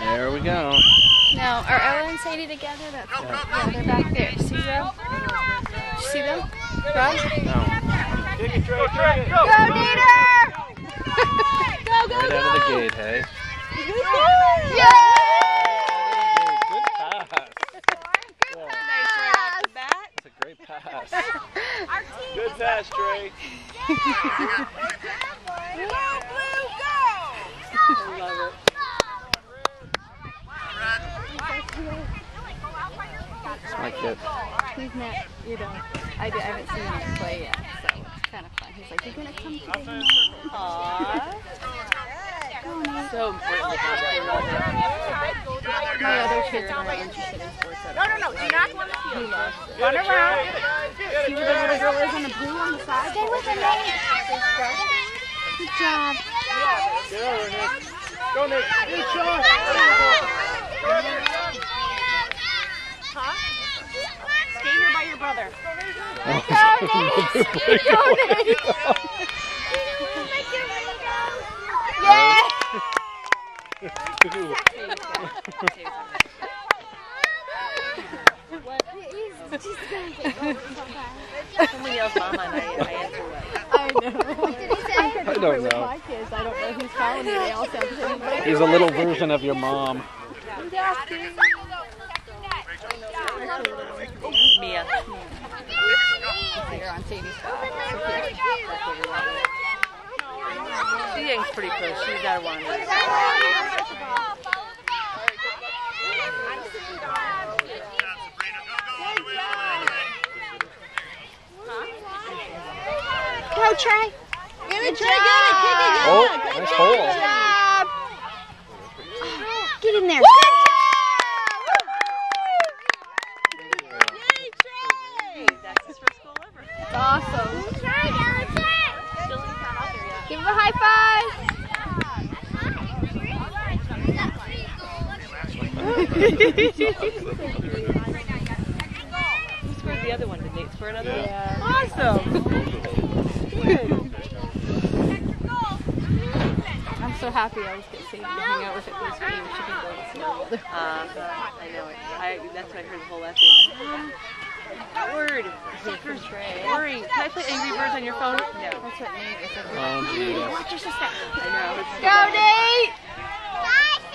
There we go. Now, are Ella and Sadie together? That's yeah, they're back there. See them? See them? Rob? No. Go, Dieter! go, go, Right go! out of the gate, hey? Yay! Good pass. That's a great pass. Good pass, Trey. That's my kid. He's not, you know, I, I haven't seen him play yet, so it's kind of fun. He's like, you're going to come today, Mom?" So important to My other kids are not interested in sports. No, no, no. Do not run the He field. loves it. Run around. See where the little girl is on the blue on the side? Stay with the Nate. Good job. Get over, Nick. Go, Nick. Good shot. Huh? Stay here by your brother. I, know. Don't know. I don't know. He's a little version of your mom. Mia. They're on Sadie's She hangs pretty close. She's out of one. Go, Trey. Give it, Trey. Get it. Kick it. Yeah. Oh, Good nice job. hole. Good job. Get in there. Yay, Trey! That's his first goal ever. That's awesome. Still isn't found out there yet. Give him a high five. Who scored the other one? Did Nate score another one? Awesome! I'm so happy I was getting to hang out with it this week. She can go to school. Uh, I know it. I, that's what I heard the whole lesson. That word. Suckers. Worry. Can I play Angry Birds on your phone? No. That's what Nate was saying. Oh, geez. Watch your sister. I know. It's Go, Nate.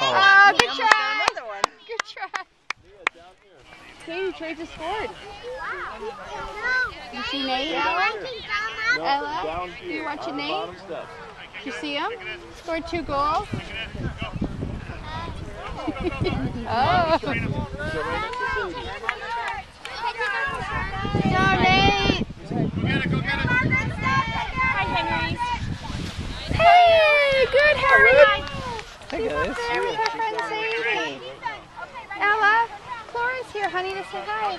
Oh, Oh, good try. another one. Good try. Sadie, Trey just scored. You see Nate, Ella? Ella? Down You watching Nate? Bottom. Did you see him? Scored two goals. oh. So right next to Sadie. Go, Nate. Hi, Henry. Hey, guys. There with her friend Sadie. Ella, Flora's here, honey, to say hi.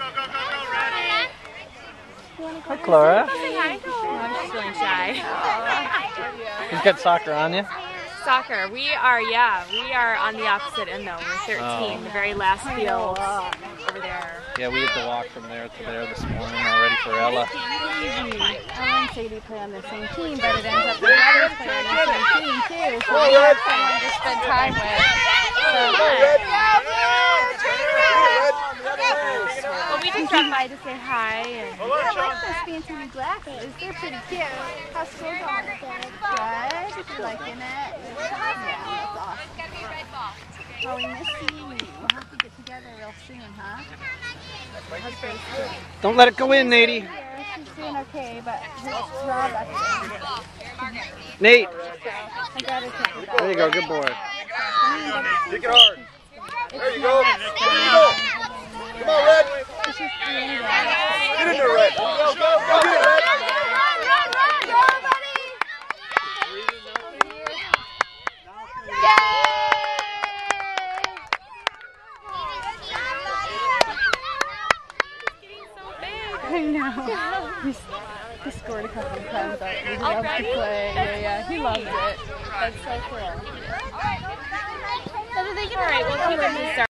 Hi, Clara. I'm just feeling shy. He's got soccer on you. Soccer. We are, yeah, we are on the opposite end though. We're 13, Oh. the very last field over there. Yeah, we had to walk from there to there this morning already for Ella. Ella and Sadie play on the same team, but it ends up the brothers play on the same team too. So we have someone to spend time with. Well, we just dropped by to say hi and I like those fancy new glasses. They're pretty cute. How's school going? Good. You're liking it? Yeah, that's awesome. Oh, we miss seeing you. We'll have to get together real soon, huh? Don't let it go in, Nady. Yeah, she's doing okay, but it's Rob up there. Nate. I gotta take her back. There you go. Good boy. Kick it hard. There you go. There you go. Come on, Red. Get in there, Red. Go, go, go. Get it, Red. He scored a couple of times. But he loves to play. Yeah, yeah, he loves it. That's so cool. All right, well, keep it